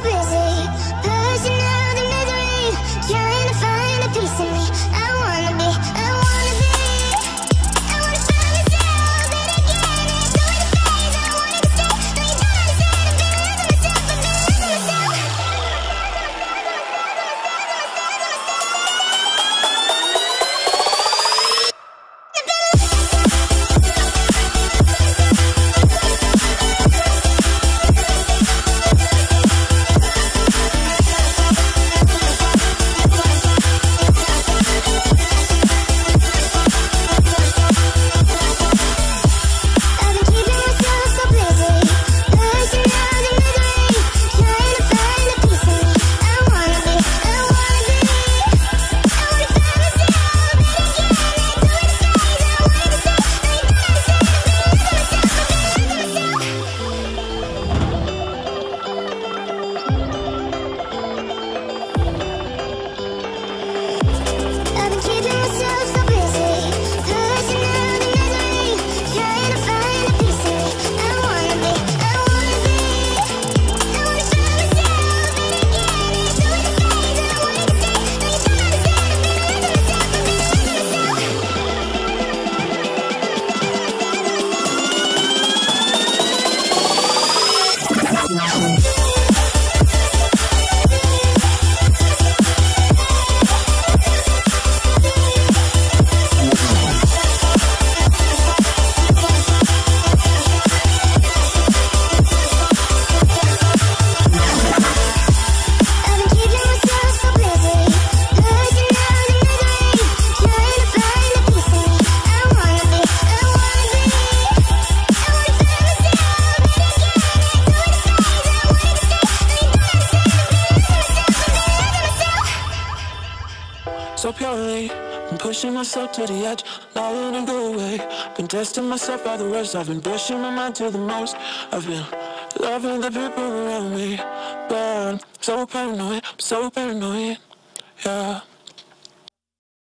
Eso. So purely. Eh? I'm pushing myself to the edge, not in a good way. Been testing myself by the worst. I've been pushing my mind to the most. I've been loving the people around me, but I'm so paranoid, I'm so paranoid, yeah.